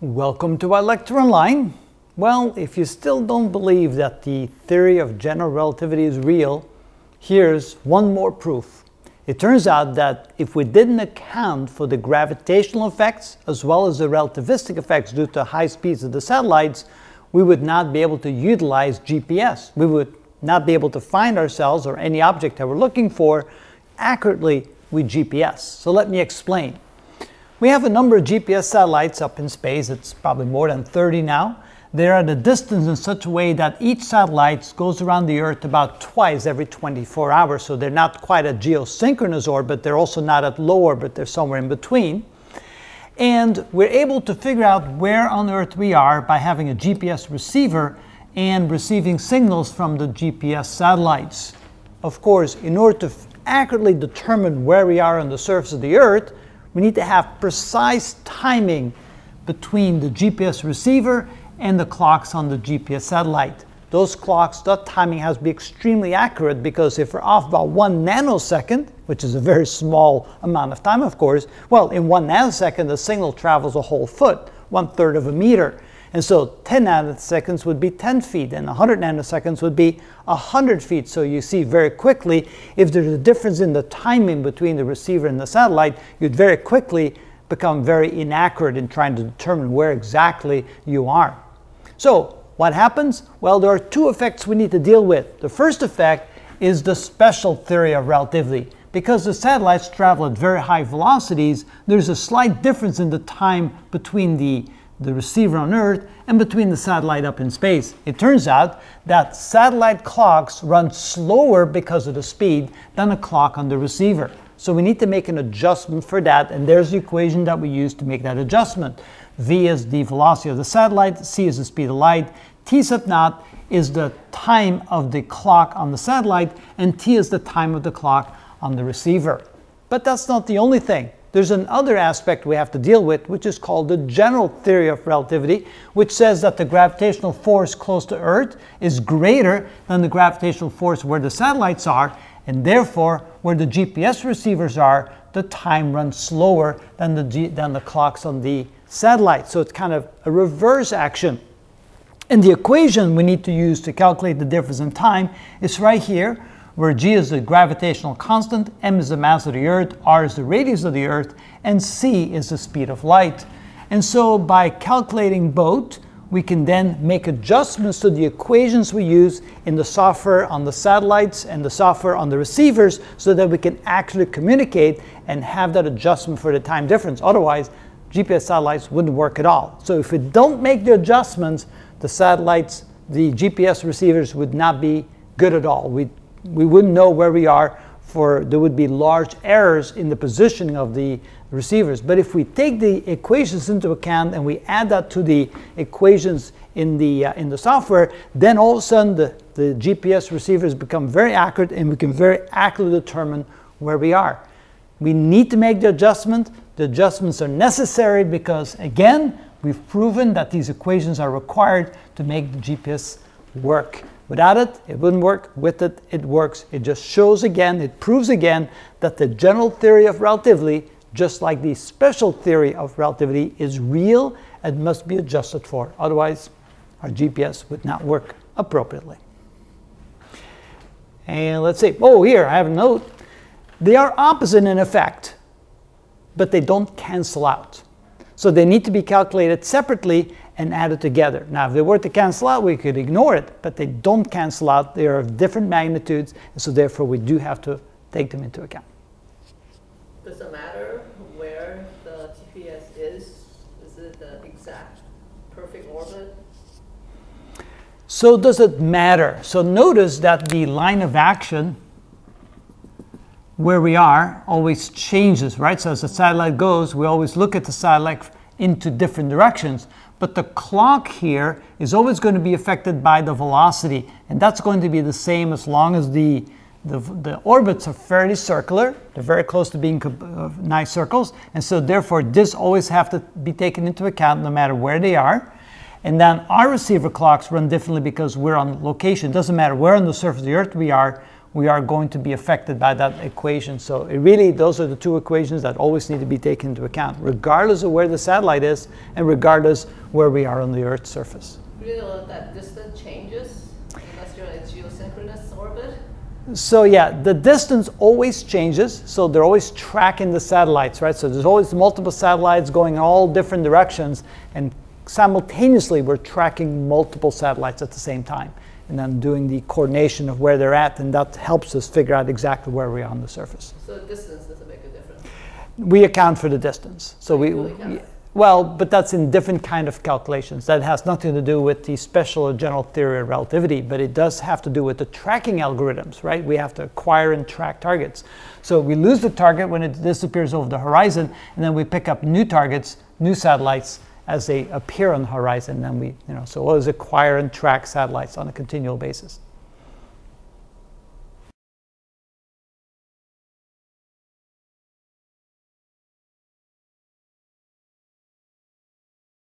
Welcome to ilectureonline. Well, if you still don't believe that the theory of general relativity is real, here's one more proof. It turns out that if we didn't account for the gravitational effects as well as the relativistic effects due to high speeds of the satellites, we would not be able to utilize GPS. We would not be able to find ourselves or any object that we're looking for accurately with GPS. So let me explain. We have a number of GPS satellites up in space. It's probably more than 30 now. They're at a distance in such a way that each satellite goes around the Earth about twice every 24 hours. So they're not quite at geosynchronous orbit. They're also not at low orbit. They're somewhere in between. And we're able to figure out where on Earth we are by having a GPS receiver and receiving signals from the GPS satellites. Of course, in order to accurately determine where we are on the surface of the Earth, we need to have precise timing between the GPS receiver and the clocks on the GPS satellite. Those clocks, that timing has to be extremely accurate because if we're off by one nanosecond, which is a very small amount of time, of course, well, in one nanosecond, the signal travels a whole foot, one third of a meter. And so 10 nanoseconds would be 10 feet, and 100 nanoseconds would be 100 feet. So you see very quickly, if there's a difference in the timing between the receiver and the satellite, you'd very quickly become very inaccurate in trying to determine where exactly you are. So what happens? Well, there are two effects we need to deal with. The first effect is the special theory of relativity. Because the satellites travel at very high velocities, there's a slight difference in the time between the the receiver on Earth and between the satellite up in space. It turns out that satellite clocks run slower because of the speed than a clock on the receiver. So we need to make an adjustment for that, and there's the equation that we use to make that adjustment. V is the velocity of the satellite, C is the speed of light, T sub naught is the time of the clock on the satellite, and T is the time of the clock on the receiver. But that's not the only thing. There's another aspect we have to deal with, which is called the general theory of relativity, which says that the gravitational force close to Earth is greater than the gravitational force where the satellites are, and therefore, where the GPS receivers are, the time runs slower than the, than the clocks on the satellite. So it's kind of a reverse action. And the equation we need to use to calculate the difference in time is right here, where g is the gravitational constant, m is the mass of the Earth, r is the radius of the Earth, and c is the speed of light. And so by calculating both, we can then make adjustments to the equations we use in the software on the satellites and the software on the receivers so that we can actually communicate and have that adjustment for the time difference. Otherwise, GPS satellites wouldn't work at all. So if we don't make the adjustments, the satellites, the GPS receivers would not be good at all. We'd we wouldn't know where we are for there would be large errors in the positioning of the receivers. But if we take the equations into account and we add that to the equations in the, uh, in the software, then all of a sudden the, the GPS receivers become very accurate and we can very accurately determine where we are. We need to make the adjustment. The adjustments are necessary because, again, we've proven that these equations are required to make the GPS work. Without it, it wouldn't work. With it, it works. It just shows again, it proves again that the general theory of relativity, just like the special theory of relativity, is real and must be adjusted for. Otherwise, our GPS would not work appropriately. And let's see. Oh, here, I have a note. They are opposite in effect, but they don't cancel out. So they need to be calculated separately and added together. Now, if they were to cancel out, we could ignore it, but they don't cancel out. They are of different magnitudes, and so therefore we do have to take them into account. Does it matter where the GPS is? Is it the exact perfect orbit? So does it matter? So notice that the line of action where we are always changes, right? So as the satellite goes, we always look at the satellite into different directions. But the clock here is always going to be affected by the velocity. And that's going to be the same as long as the, the, the orbits are fairly circular. They're very close to being uh, nice circles. And so therefore, this always have to be taken into account no matter where they are. And then our receiver clocks run differently because we're on location. It doesn't matter where on the surface of the Earth we are, we are going to be affected by that equation. So it really, those are the two equations that always need to be taken into account, regardless of where the satellite is and regardless where we are on the Earth's surface. Really, that distance changes unless you're in geosynchronous orbit. So yeah, the distance always changes. So they're always tracking the satellites, right? So there's always multiple satellites going in all different directions, and simultaneously we're tracking multiple satellites at the same time, and then doing the coordination of where they're at, and that helps us figure out exactly where we are on the surface. So distance doesn't make a difference. We account for the distance. So we, really well, but that's in different kind of calculations. That has nothing to do with the special or general theory of relativity, but it does have to do with the tracking algorithms, right? We have to acquire and track targets. So we lose the target when it disappears over the horizon, and then we pick up new targets, new satellites as they appear on the horizon. Then we, you know, so always acquire and track satellites on a continual basis.